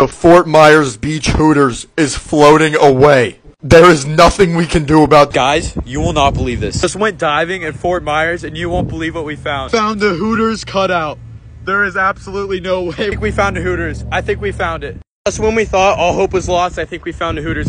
The Fort Myers Beach Hooters is floating away. There is nothing we can do about Guys, you will not believe this. Just went diving at Fort Myers and you won't believe what we found. Found the Hooters cutout. There is absolutely no way. I think we found the Hooters. I think we found it. Just when we thought all hope was lost, I think we found the Hooters.